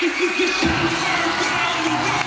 This is the show.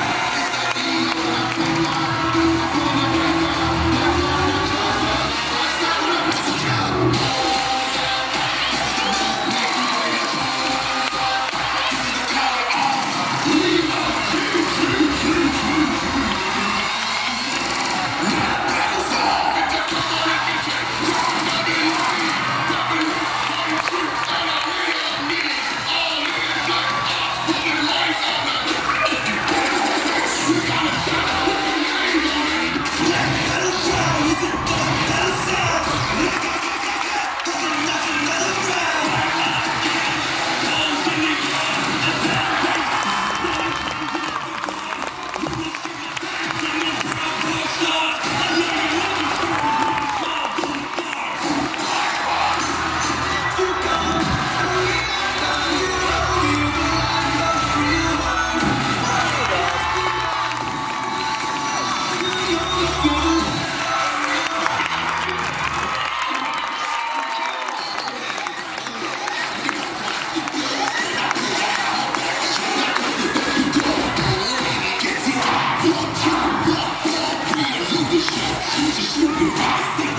Fantastic!